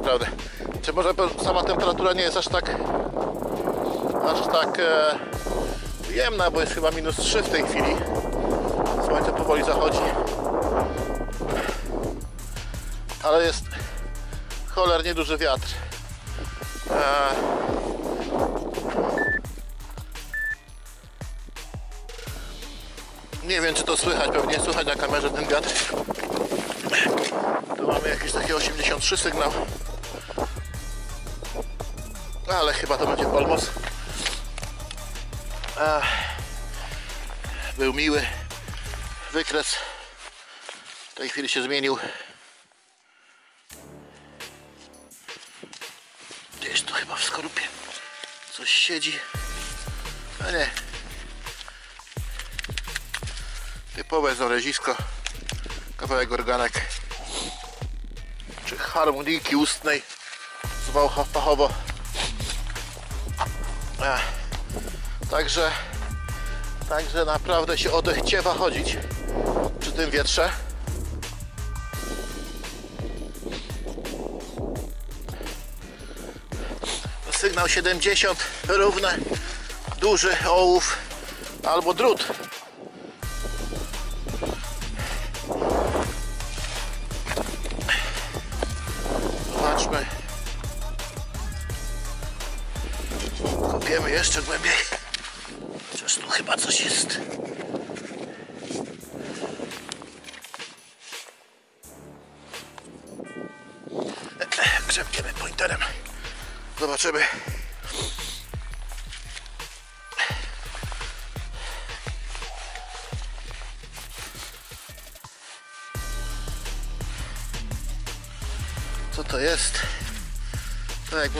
naprawdę. Czy może sama temperatura nie jest aż tak aż tak e, ujemna, bo jest chyba minus 3 w tej chwili. Słońce powoli zachodzi. Ale jest cholernie duży wiatr. E, nie wiem czy to słychać, pewnie słychać na kamerze ten wiatr. Tu mamy jakiś taki 83 sygnał. Ale chyba to będzie Polmos. Był miły. Wykres w tej chwili się zmienił. Gdzieś tu chyba w skorupie coś siedzi. A nie. Typowe znalezisko. Kawałek organek. Czy harmonijki ustnej. Zwał fachowo. Ech. Także Także naprawdę się odechciewa chodzić przy tym wietrze. Sygnał 70, równe, duży ołów albo drut.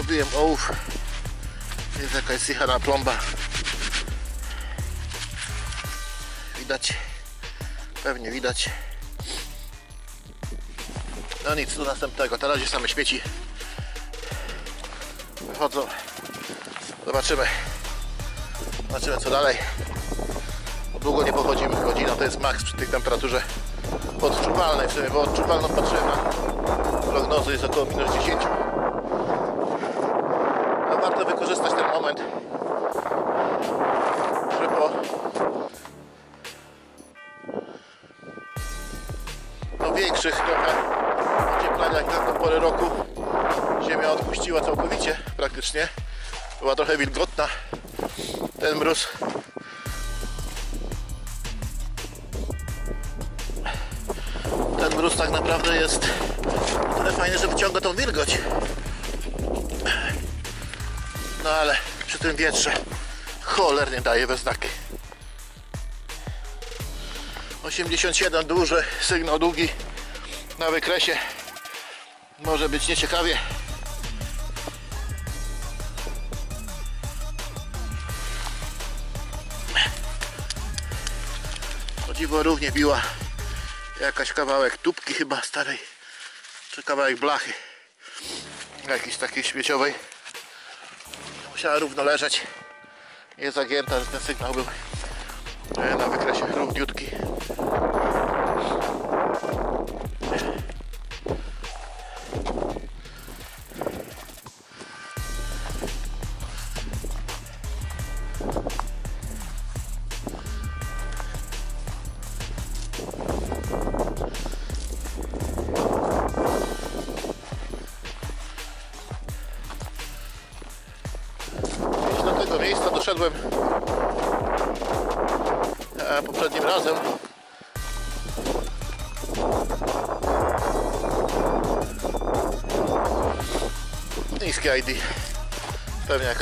Mówiłem, ołów. Jest jakaś zjechana plomba. Widać. Pewnie widać. No nic, do następnego. Na razie same śmieci. Wychodzą. Zobaczymy. Zobaczymy co dalej. Długo nie pochodzimy. Godzina to jest maks przy tej temperaturze odczuwalnej. W sumie, bo odczuwalną patrzyłem na prognozy jest około minus 10. A warto wykorzystać ten moment, żeby po większych trochę ociepleniach na tą porę roku. Ziemia odpuściła całkowicie praktycznie. Była trochę wilgotna. Ten mróz. Ten mróz tak naprawdę jest tyle fajny, że wyciąga tą wilgoć. No ale przy tym wietrze cholernie daje we znaki 87 duży, sygnał długi na wykresie. Może być nieciekawie. O dziwo równie biła jakaś kawałek tubki chyba starej, czy kawałek blachy jakiejś takiej śmieciowej. Musiała równo leżeć. Nie zagięta, że ten sygnał był e, na wykresie równiutki.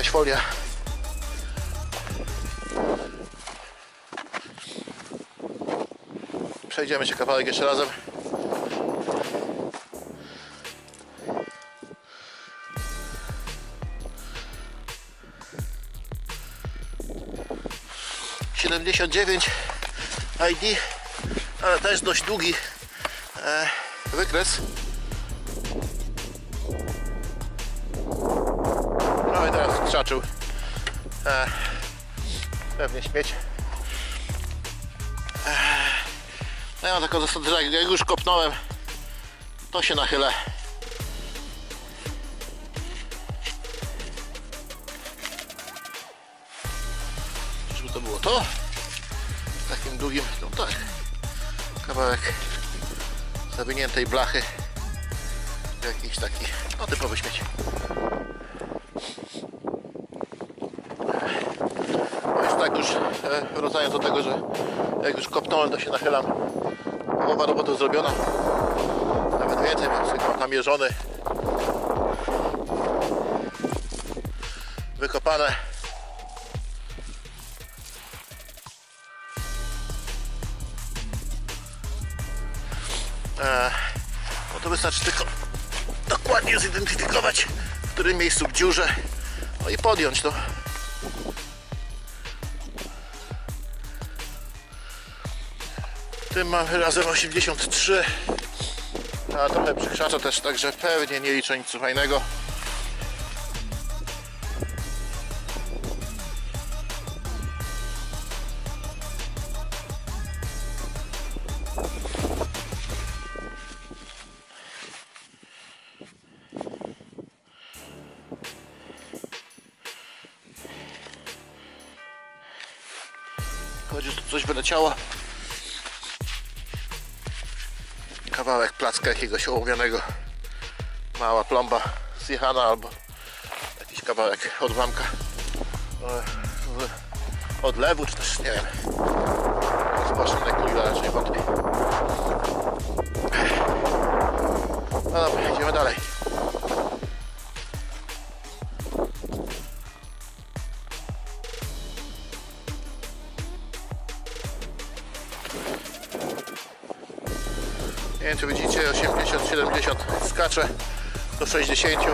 Pewnie jakaś folia. Przejdziemy się kawałek jeszcze razem. Siedemdziesiąt dziewięć ID, ale też dość długi e, wykres. zahaczył e, pewnie śmieć. E, no ja mam taką zasadę, że jak już kopnąłem to się nachylę. Czyżby to było to? takim długim, no tak kawałek zawiniętej blachy. Jakiś taki, no typowy śmieć. E, wracając do tego, że jak już kopnąłem, to się nachylam. Połowa roboty zrobiona. Nawet więcej, sobie namierzony. Wykopane. E, no to wystarczy tylko dokładnie zidentyfikować, w którym miejscu w dziurze. No i podjąć to. Tym mam razem 83. A trochę przykrzacza też, także pewnie nie liczę nic fajnego. Chodzi, że tu coś wyleciało. Kawałek placka jakiegoś ołowionego. Mała plomba zjechana albo jakiś kawałek odłamka e, odlewu, czy też nie wiem. Zbaszone kuliwa raczej wątpię. No dobra, idziemy dalej. 70 skacze do 60.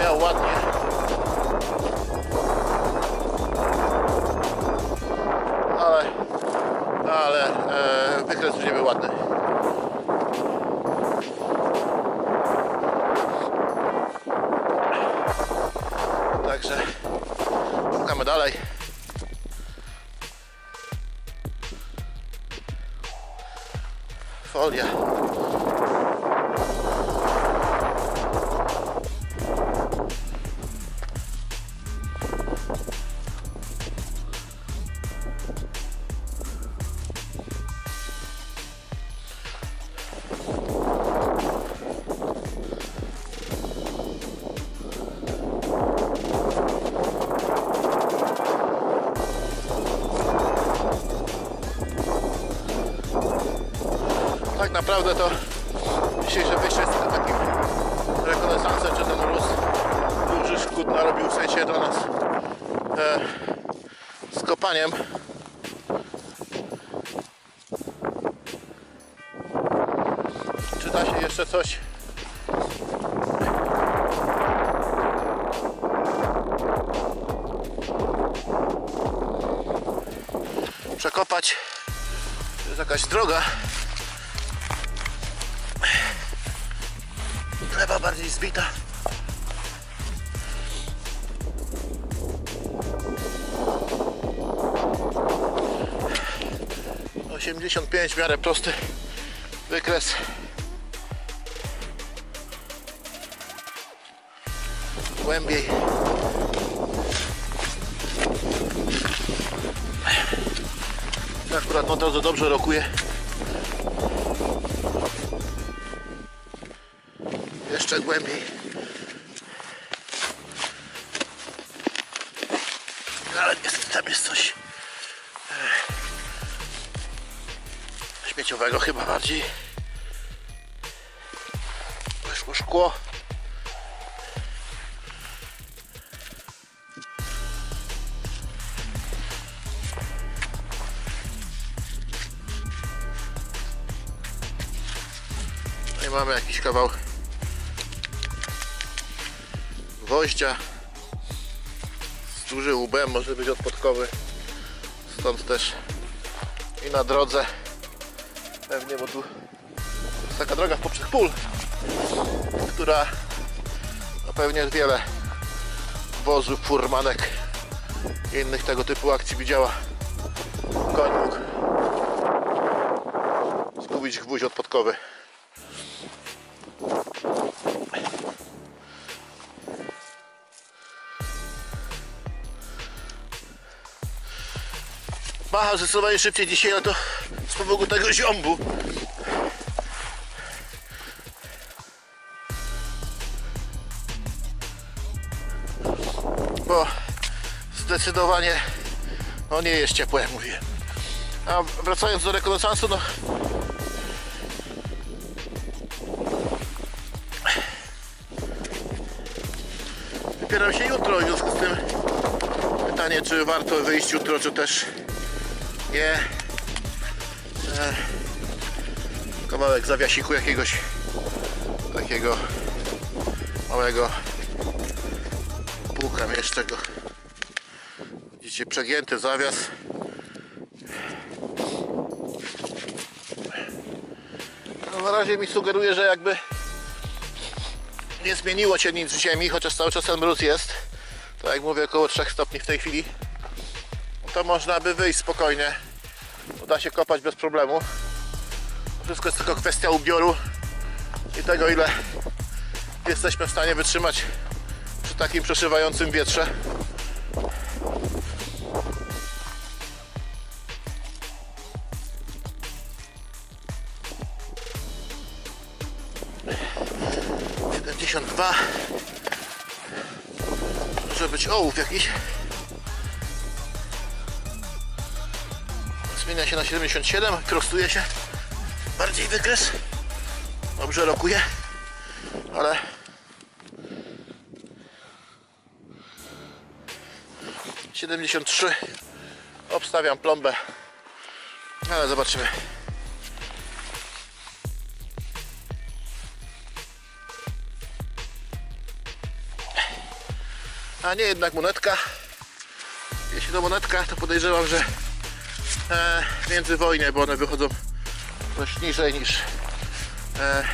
Miał ładnie. Naprawdę to dzisiejsze wyjście jest takim rekonesansem, czy ten mróz duży szkód narobił w sensie dla nas e, z miarę prosty wykres. Głębiej. Akurat no to dobrze rokuje. jeszcze głębiej. Ale niestety tam jest coś śmieciowego chyba bardziej. Weszło szkło. No i mamy jakiś kawał gwoździa z dużym łbem, może być odpodkowy stąd też i na drodze pewnie, bo tu jest taka droga w poprzek pól która no pewnie wiele wozów, furmanek i innych tego typu akcji widziała. Koń mógł zgubić gwóźdź odpodkowy Machał zdecydowanie szybciej dzisiaj, ale to powodu tego ziąbu. Bo zdecydowanie no nie jest ciepłe, mówiłem. A wracając do rekonesansu, no Wybieram się jutro, w związku z tym pytanie, czy warto wyjść jutro, czy też nie. Kawałek zawiasiku jakiegoś takiego małego płukam jeszcze go. Widzicie, przegięty zawias. No, na razie mi sugeruje, że jakby nie zmieniło się nic w ziemi, chociaż cały czas ten mróz jest. To jak mówię, około 3 stopni w tej chwili. To można by wyjść spokojnie. Uda się kopać bez problemu. Wszystko jest tylko kwestia ubioru i tego, ile jesteśmy w stanie wytrzymać przy takim przeszywającym wietrze. Siedemdziesiąt dwa. Może być ołów jakiś. Zmienia się na 77, prostuje się. Bardziej wykres. Dobrze rokuje. Ale Siedemdziesiąt trzy. Obstawiam plombę. Ale zobaczymy. A nie jednak monetka. Jeśli to monetka, to podejrzewam, że e, międzywojnie, bo one wychodzą dość niżej niż e,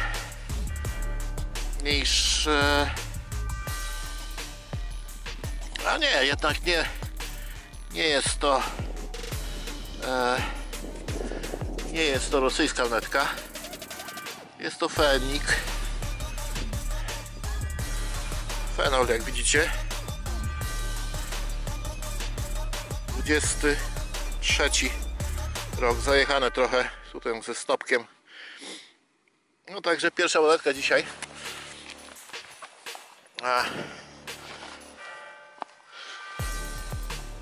niż e, a nie, jednak nie nie jest to e, nie jest to rosyjska monetka jest to fenik fenol jak widzicie 23 rok. Zajechane trochę tutaj ze stopkiem. No także pierwsza monetka dzisiaj. A.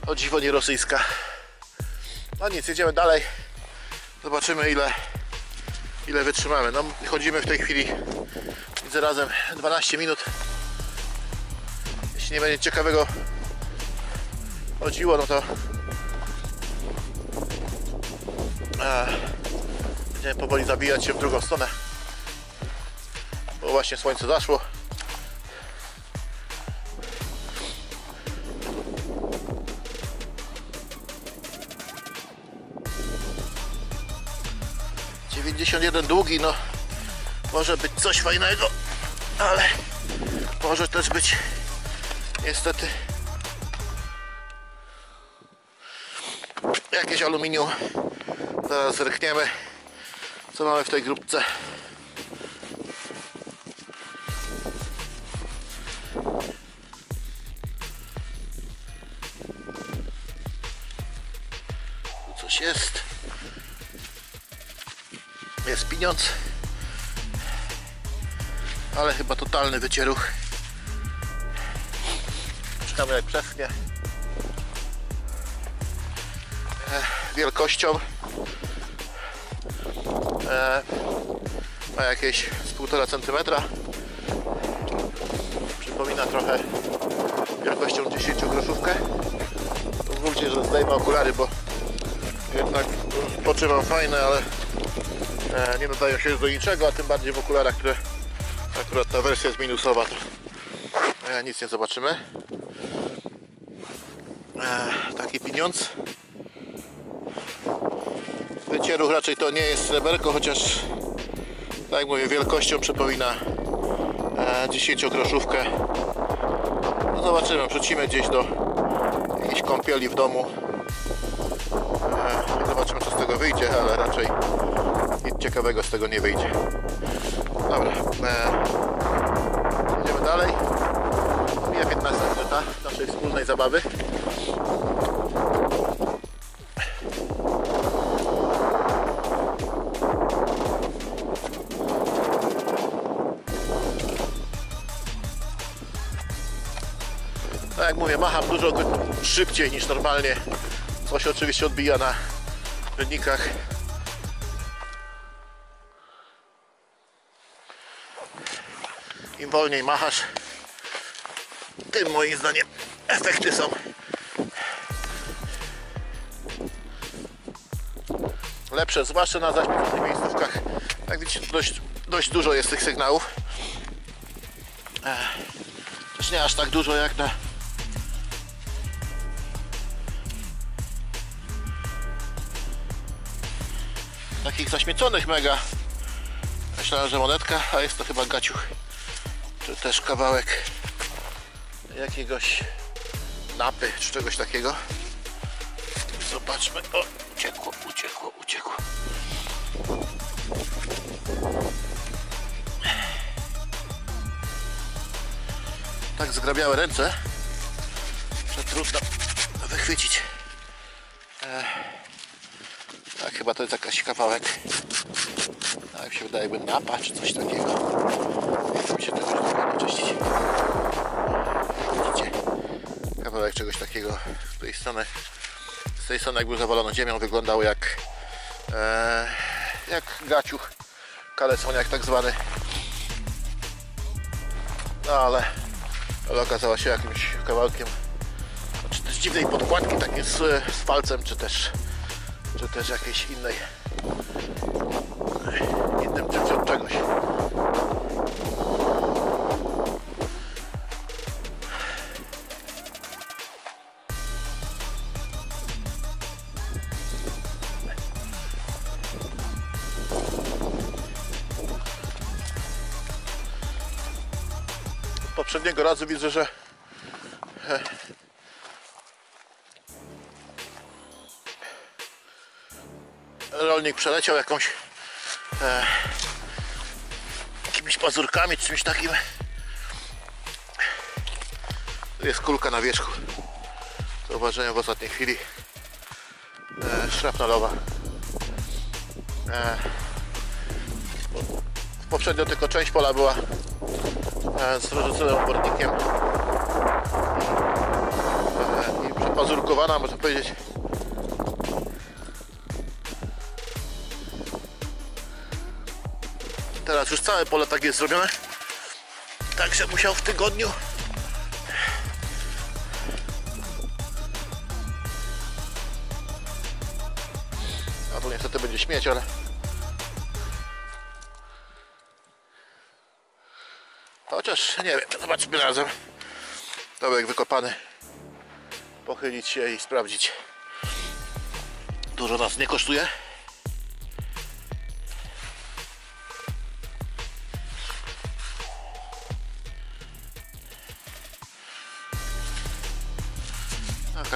o dziwo nie rosyjska. No nic, jedziemy dalej. Zobaczymy ile ile wytrzymamy. No chodzimy w tej chwili widzę razem 12 minut. Jeśli nie będzie ciekawego chodziło no to będziemy powoli zabijać się w drugą stronę. Bo właśnie słońce zaszło. Jeden długi, no. Może być coś fajnego, ale może też być niestety jakieś aluminium. Zaraz zerkniemy, co mamy w tej grupce. Tu coś jest. Jest pieniądz. Ale chyba totalny wycieruch. Czekamy jak przeschnie. wielkością ma jakieś z 1,5 cm przypomina trochę wielkością 10 groszówkę. Pozwólcie, że zdejmę okulary, bo jednak poczywam fajne, ale e, nie nadają się do niczego, a tym bardziej w okularach, które akurat ta wersja jest minusowa to nic nie zobaczymy. E, taki pieniądz. Wycieruch raczej to nie jest sreberko, chociaż tak jak mówię, wielkością przypomina e, 10-groszówkę. No zobaczymy, wrzucimy gdzieś do jakiejś kąpieli w domu. E, zobaczymy co z tego wyjdzie, ale raczej nic ciekawego z tego nie wyjdzie. Dobra, e, idziemy dalej. Mija 15 minuta naszej wspólnej zabawy. Szybciej niż normalnie. Co się oczywiście odbija na wynikach. Im wolniej machasz, tym moim zdaniem efekty są lepsze, zwłaszcza na zaśpiewanych miejscówkach. Jak widzicie, dość, dość dużo jest tych sygnałów. Też nie aż tak dużo jak na takich zaśmieconych mega. Myślałem, że monetka, a jest to chyba gaciuch. Czy też kawałek jakiegoś napy, czy czegoś takiego. Zobaczmy. O, uciekło, uciekło, uciekło. Tak zgrabiały ręce, że trudno wychwycić. Ech. Tak, chyba to jest jakiś kawałek. Tak mi się wydaje, jakby napa czy coś takiego. Nie chcę mi się tego już czyścić. Widzicie? Kawałek czegoś takiego z tej strony. Z tej strony jakby zawalono ziemią wyglądał jak e, jak gaciuch kaleconiak tak zwany. No ale, ale okazała się jakimś kawałkiem czy też dziwnej podkładki takiej z, z palcem, czy też czy też jakiejś innej innym od czegoś. Poprzedniego razu widzę, że rolnik przeleciał jakąś e, jakimiś pazurkami czy czymś takim. Tu jest kulka na wierzchu. Zauważyłem w ostatniej chwili. E, szrapnalowa. E, poprzednio tylko część pola była e, z wyrzuconym obornikiem. E, I przepazurkowana, można powiedzieć. Teraz już całe pole tak jest zrobione. Także musiał w tygodniu. A tu niestety będzie śmieć, ale. Chociaż nie wiem, zobaczmy razem. Dołek wykopany. Pochylić się i sprawdzić. Dużo nas nie kosztuje.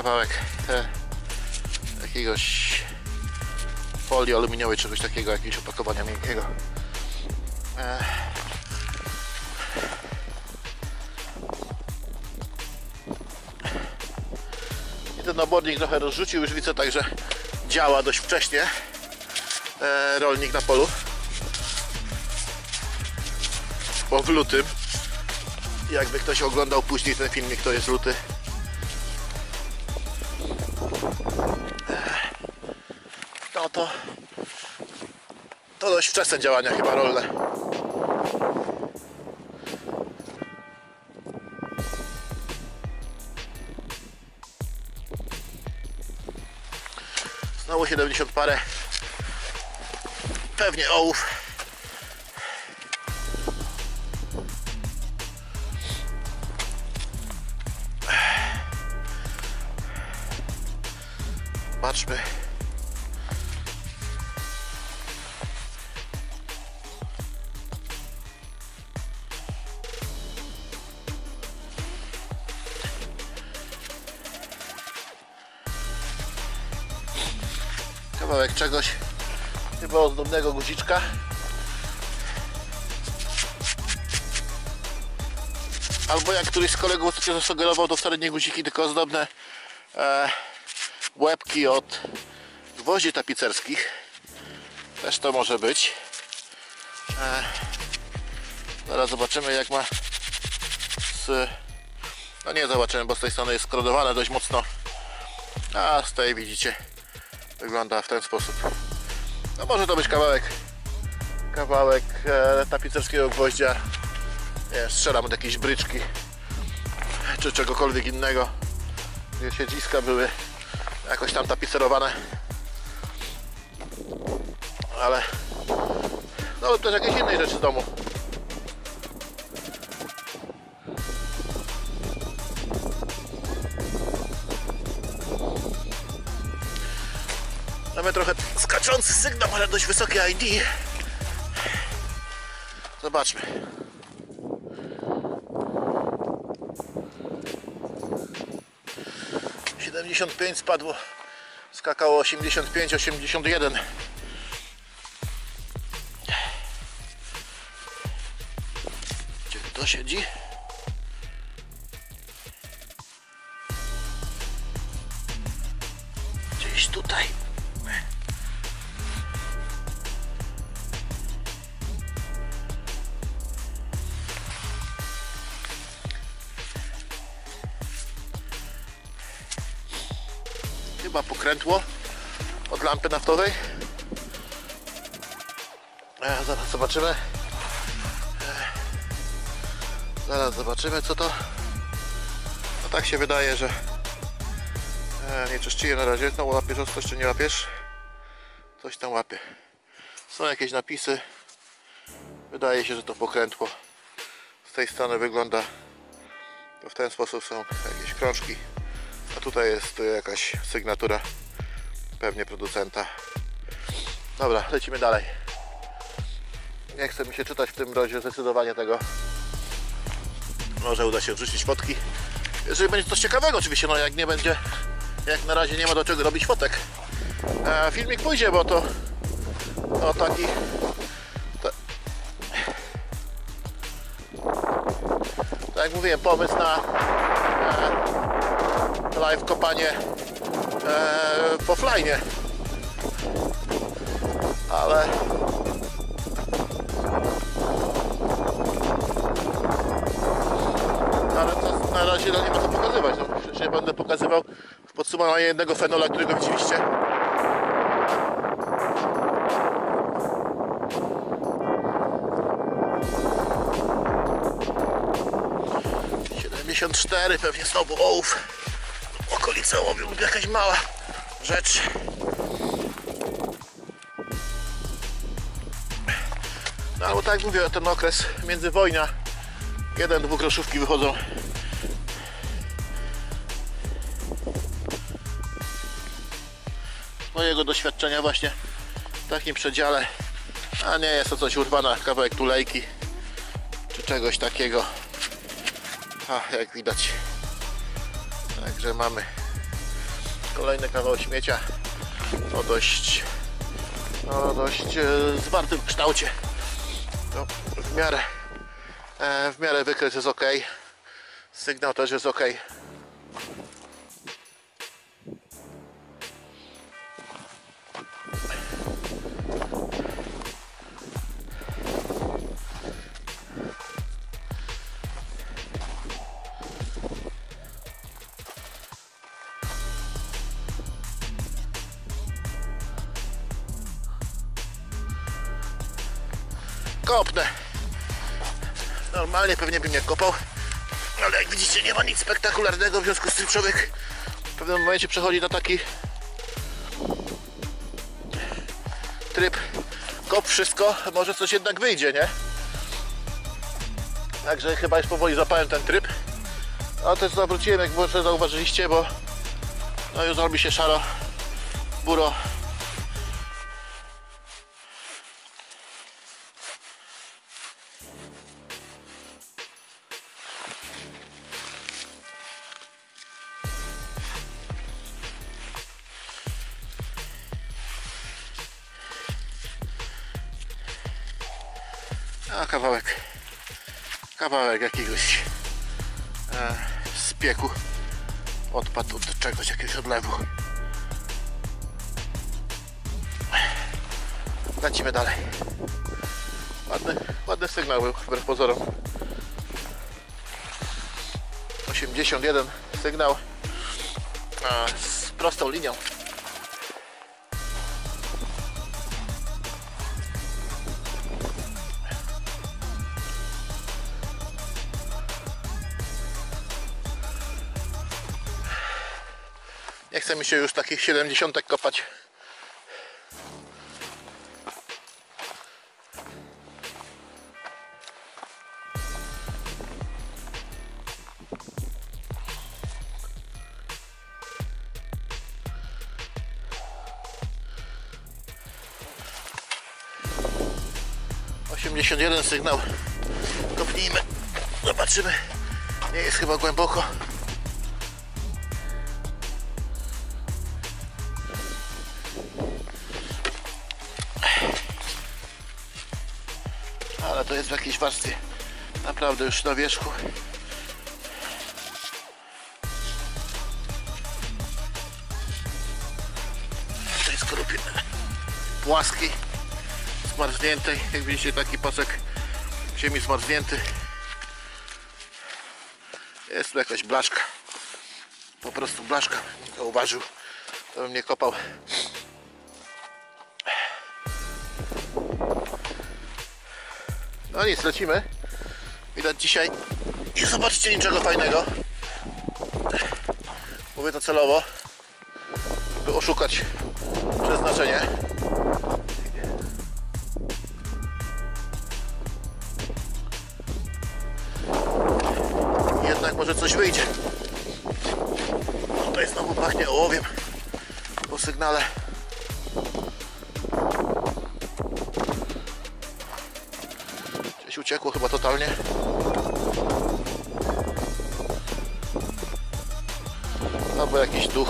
Kawałek e, jakiegoś folii aluminiowej, czegoś takiego, jakiegoś opakowania miękkiego. E, I ten obornik trochę rozrzucił, już widzę także działa dość wcześnie e, rolnik na polu. Bo w lutym, jakby ktoś oglądał później ten filmik, to jest luty, dość wczesne działania chyba rolne. Znowu 70 parę. Pewnie ołów. Kawałek czegoś. Chyba ozdobnego guziczka. Albo jak któryś z kolegów ostatnio zasugerował, to wcale nie guziki, tylko ozdobne e, łebki od gwoździ tapicerskich. Też to może być. E, zaraz zobaczymy jak ma z No nie zobaczymy, bo z tej strony jest skrodowane dość mocno. A z tej widzicie, wygląda w ten sposób. No może to być kawałek, kawałek e, tapicerskiego gwoździa. Nie, strzelam od jakiejś bryczki, czy czegokolwiek innego. Gdzie siedziska były jakoś tam tapicerowane. Ale no też jakieś innej rzeczy z domu. Mamy trochę skaczący sygnał, ale dość wysokie ID. Zobaczmy. Siedemdziesiąt pięć spadło. Skakało 85, 81. Gdzie to siedzi? Pokrętło od lampy naftowej. E, zaraz zobaczymy. E, zaraz zobaczymy co to. No tak się wydaje, że e, nie czyściłem na razie. No łapiesz ostrość czy nie łapiesz? Coś tam łapie. Są jakieś napisy. Wydaje się, że to pokrętło. Z tej strony wygląda to w ten sposób są jakieś krążki. A tutaj jest jakaś sygnatura pewnie producenta. Dobra, lecimy dalej. Nie chce mi się czytać w tym mrozie zdecydowanie tego. Może uda się wrzucić fotki. Jeżeli będzie coś ciekawego oczywiście, no jak nie będzie, jak na razie nie ma do czego robić fotek. E, filmik pójdzie, bo to o taki ta, tak jak mówiłem, pomysł na e, live kopanie e, w offline. Ale ale to na razie no, nie ma co pokazywać. No, nie będę pokazywał w podsumowaniu jednego fenola, którego widzieliście. Siedemdziesiąt cztery pewnie znowu ołów. Łowiu lub jakaś mała rzecz. No albo tak jak mówię, ten okres międzywojnia jeden, dwóch groszówki wychodzą. Z mojego doświadczenia właśnie w takim przedziale, a nie jest to coś urwana, kawałek tulejki czy czegoś takiego. A jak widać. Także mamy kolejny kawał śmiecia o dość o dość e, zwartym kształcie. No, w miarę E, w miarę wykres jest ok. Sygnał też jest ok. Normalnie pewnie bym nie kopał, ale jak widzicie nie ma nic spektakularnego, w związku z tym człowiek w pewnym momencie przechodzi na taki tryb kop wszystko, może coś jednak wyjdzie, nie? Także chyba już powoli zapałem ten tryb. A też zawróciłem, jak może zauważyliście, bo no już robi się szaro, buro. Kawałek jakiegoś e, spieku odpadł od czegoś, jakiegoś odlewu. Lecimy dalej. Ładny, ładny sygnał był, wbrew pozorom. 81 sygnał a, z prostą linią. Chce mi się już takich 70 kopać. Osiemdziesiąt jeden sygnał. Kopnijmy. Zobaczymy. Nie jest chyba głęboko. W jakiejś warstwie naprawdę już na wierzchu. To jest skorupie płaskiej, zmarzniętej. Jak widzicie taki pasek ziemi zmarznięty. Jest tu jakaś blaszka. Po prostu blaszka. Zauważył. To bym nie kopał. No nic, lecimy. Widać dzisiaj. I zobaczcie niczego fajnego. Mówię to celowo, by oszukać przeznaczenie. Jednak może coś wyjdzie. Tutaj znowu pachnie ołowiem po sygnale. Uciekło chyba totalnie. Albo jakiś duch.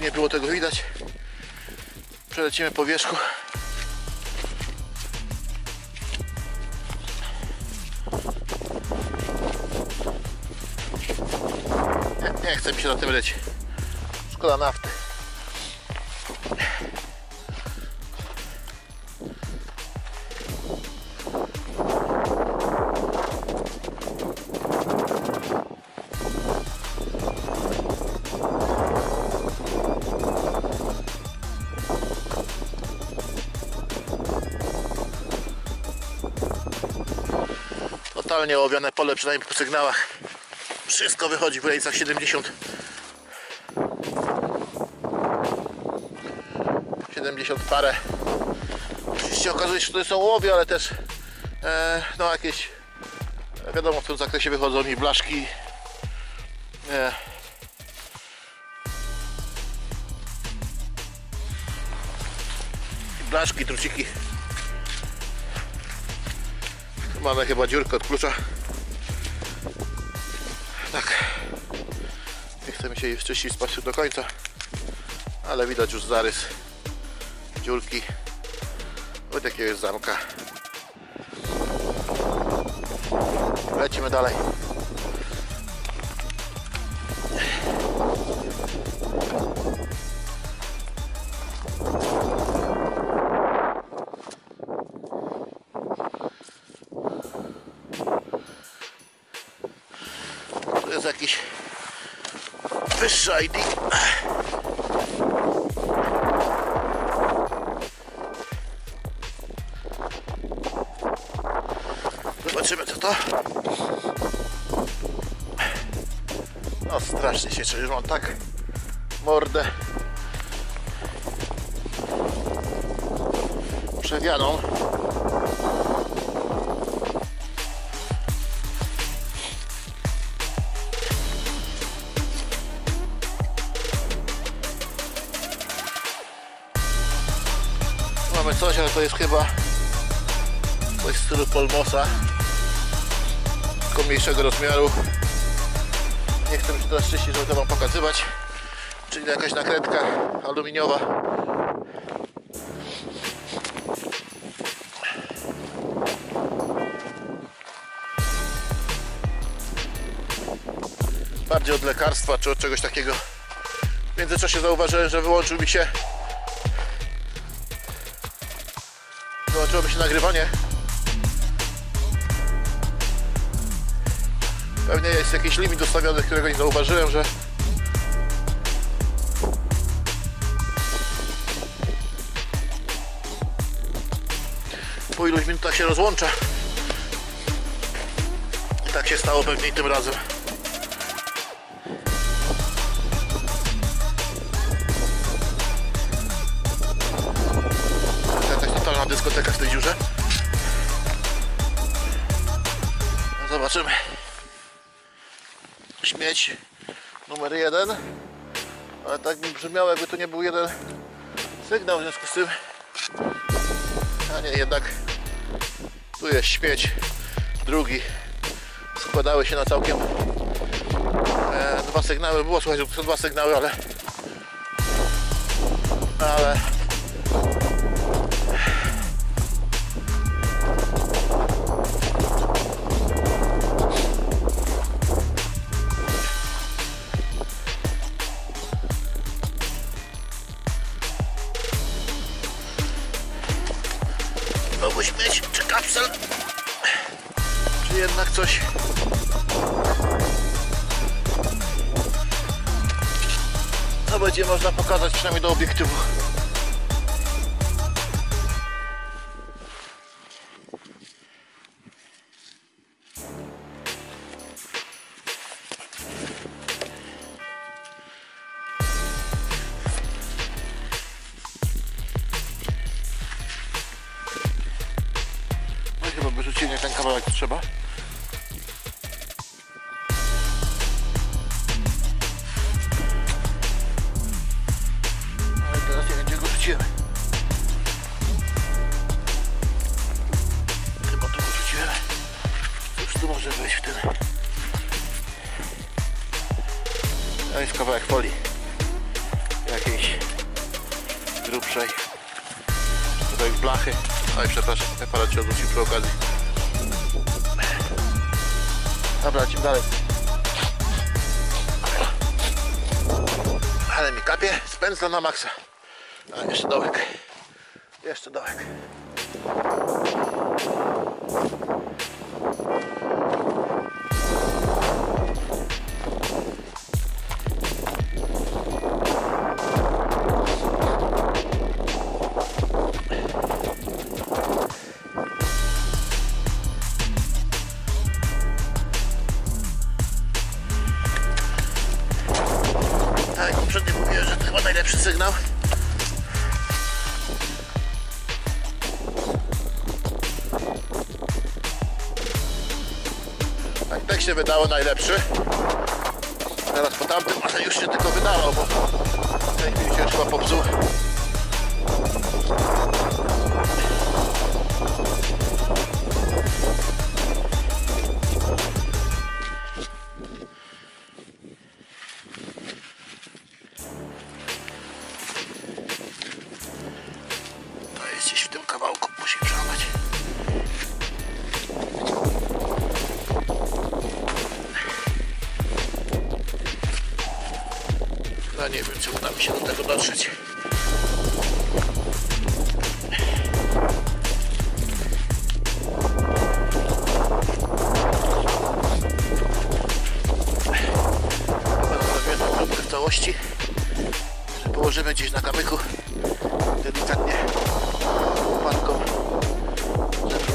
Nie było tego widać. Przelecimy po wierzchu. Nie, nie chce mi się na tym leć. Szkoda nafty. Totalnie ołowiane pole, przynajmniej po sygnałach. Wszystko wychodzi w granicach 70. 70 parę. Oczywiście okazuje się, że to są łowie, ale też e, no jakieś wiadomo w tym zakresie wychodzą mi blaszki. E, blaszki, truciki. Mamy chyba dziurkę od klucza. Tak. Nie chce mi się jej czyścić z do końca. Ale widać już zarys dziurki od jakiegoś zamka. Lecimy dalej. To. No strasznie się czuję, mam tak mordę przewianą. Mamy coś, ale to jest chyba coś w stylu polmosa lekko mniejszego rozmiaru. Nie chcę mi teraz szczyścić, żeby to Wam pokazywać. Czyli jakaś nakrętka aluminiowa. Bardziej od lekarstwa czy od czegoś takiego. W międzyczasie zauważyłem, że wyłączył mi się wyłączyło mi się nagrywanie Pewnie jest jakiś limit ustawiony, którego nie zauważyłem, że po iluś minutach się rozłącza. I tak się stało pewnie tym razem. Śmieć numer jeden. Ale tak mi brzmiało, jakby to nie był jeden sygnał, w związku z tym. A nie, jednak tu jest śmieć drugi. Składały się na całkiem e, dwa sygnały. Było słuchajcie, są dwa sygnały, ale ale coś? To będzie można pokazać przynajmniej do obiektywu. Z wydało najlepszy. Teraz po tamtym, ale już się tylko wydawał, bo tej chwili się już chyba popsuł.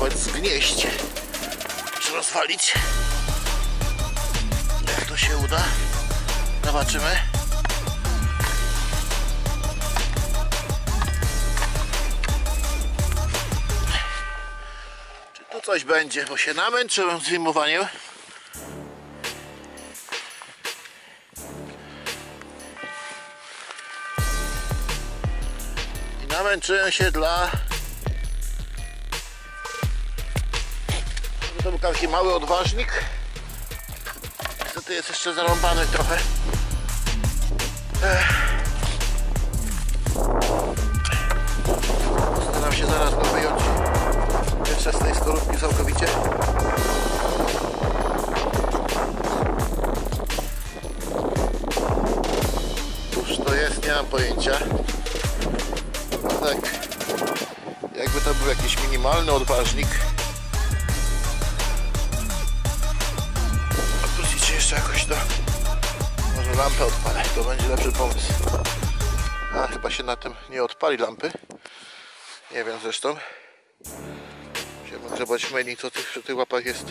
Próbować zgnieść czy rozwalić. Jak to się uda? Zobaczymy. Czy tu coś będzie, bo się namęczyłem z wyjmowaniem. I namęczyłem się dla... taki mały odważnik. Co jest jeszcze zarąbany trochę. Postaram się zaraz go wyjąć jeszcze z tej skorupki całkowicie. Cóż to jest, nie mam pojęcia. Tak, jakby to był jakiś minimalny odważnik. Do... Może lampę odpalę, to będzie lepszy pomysł. A, chyba się na tym nie odpali lampy. Nie wiem zresztą. Musiałem grzebać menu, co tych, przy tych łapach jest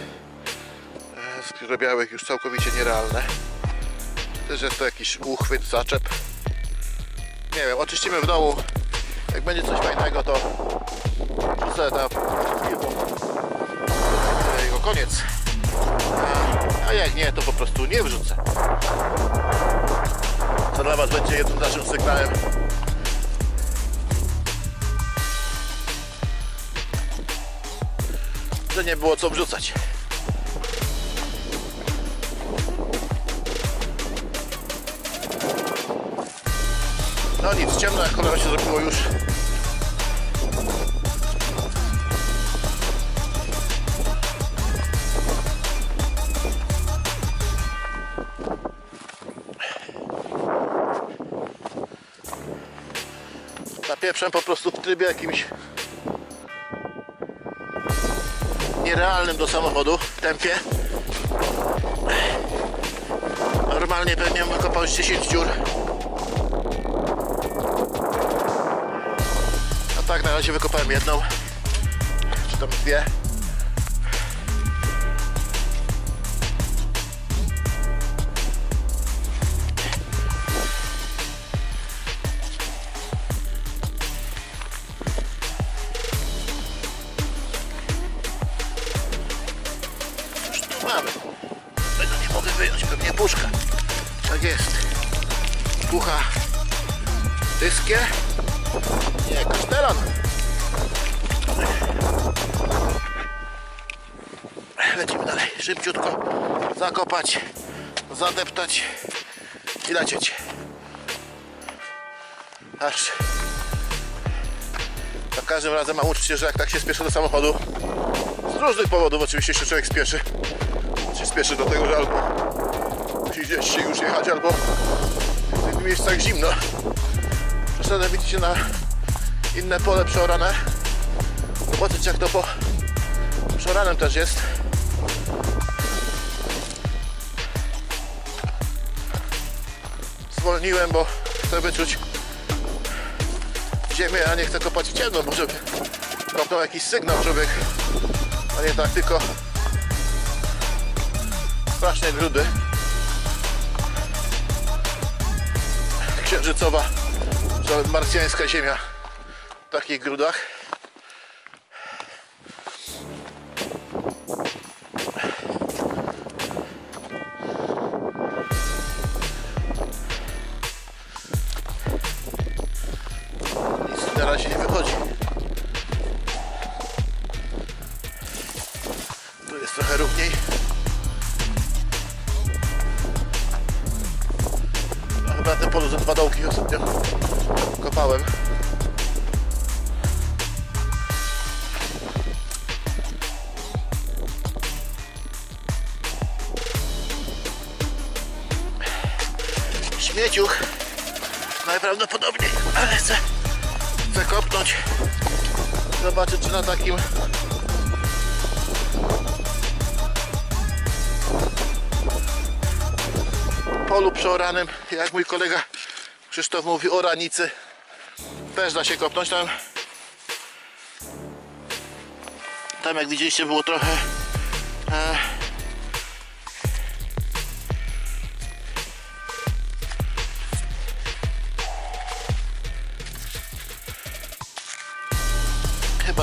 e, skrobiałych już całkowicie nierealne. Też jest to jakiś uchwyt, zaczep. Nie wiem, oczyścimy w domu. Jak będzie coś fajnego, to wrzucę na jego koniec. A, jak nie, to po prostu nie wrzucę. Co dla Was będzie jednym naszym sygnałem. Że nie było co wrzucać. No nic, ciemno jak cholera się zrobiło już. Napieprzam po prostu w trybie jakimś nierealnym do samochodu tempie. Normalnie pewnie kopał z 10 dziur. A tak na razie wykopałem jedną, zakopać, zadeptać i lecieć. Aż. Za każdym razem mam uczucie, że jak tak się spieszę do samochodu, z różnych powodów oczywiście się człowiek spieszy. Się spieszy do tego, że albo musi gdzieś się już jechać, albo w tych miejscach zimno. Przeszedłem, widzicie, na inne pole przeorane. Zobaczyć jak to po przeoranym też jest. Zwolniłem, bo chcę wyczuć ziemię, a nie chcę kopać w ciemno, bo żeby kopnął jakiś sygnał człowiek, a nie tak tylko strasznie grudy. Księżycowa, marsjańska ziemia w takich grudach. Takim. Polu przeoranym, jak mój kolega Krzysztof mówi o ranicy też da się kopnąć tam. Tam jak widzieliście było trochę e,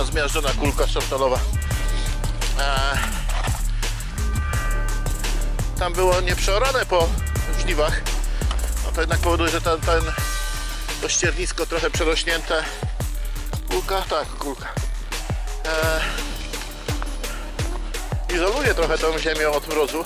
zmiażdżona kulka szortalowa e, tam było nieprzeorane po żniwach. No to jednak powoduje, że ten, ten to ściernisko trochę przerośnięte. Kulka, tak kulka. E, izoluje trochę tą ziemię od mrozu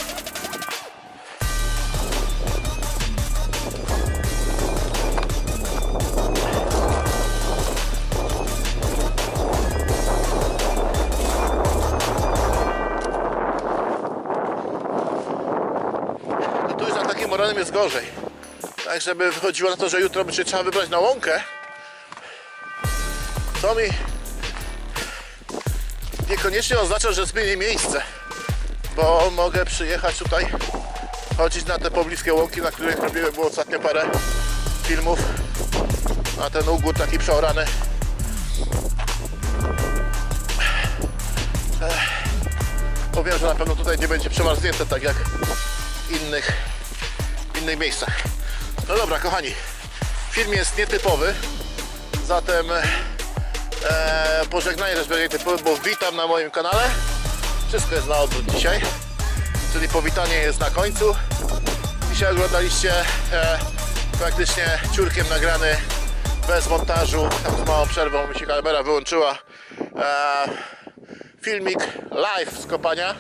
gorzej Tak, żeby wychodziło na to, że jutro się trzeba wybrać na łąkę. To mi niekoniecznie oznacza, że zmienię miejsce. Bo mogę przyjechać tutaj, chodzić na te pobliskie łąki, na których robiłem było ostatnio parę filmów. Na ten ugór taki przeorany. Bo wiem, że na pewno tutaj nie będzie przemarznięte tak jak innych, innych miejscach. No dobra, kochani, film jest nietypowy, zatem e, pożegnanie też będzie typowe, bo witam na moim kanale. Wszystko jest na odwrót dzisiaj, czyli powitanie jest na końcu. Dzisiaj oglądaliście e, praktycznie ciurkiem nagrany, bez montażu, tam z małą przerwą mi się kamera wyłączyła. E, filmik live z kopania,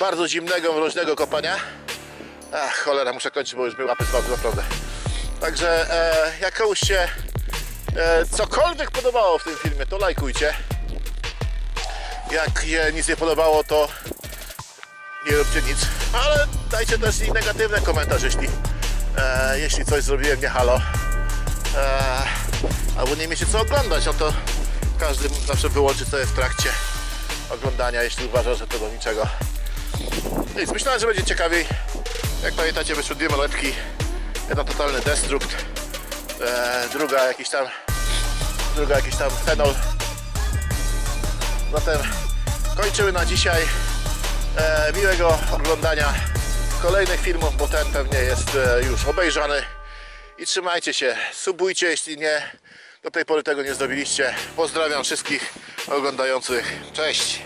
bardzo zimnego, mroźnego kopania. Ach, cholera, muszę kończyć, bo już mi łapy spadły naprawdę. Także e, jak komuś się e, cokolwiek podobało w tym filmie, to lajkujcie. Jak je nic nie podobało, to nie róbcie nic. Ale dajcie też i negatywny komentarz, jeśli, e, jeśli coś zrobiłem nie halo. E, albo nie miecie co oglądać, no to każdy zawsze wyłączy sobie w trakcie oglądania, jeśli uważa, że to do niczego. Nic, myślałem, że będzie ciekawiej. Jak pamiętacie, wyszły dwie monetki. Jedna totalny destrukt, e, druga jakiś tam druga jakiś tam fenol. Zatem kończymy na dzisiaj. E, miłego oglądania kolejnych filmów, bo ten pewnie jest e, już obejrzany. I trzymajcie się, subujcie, jeśli nie do tej pory tego nie zrobiliście. Pozdrawiam wszystkich oglądających. Cześć!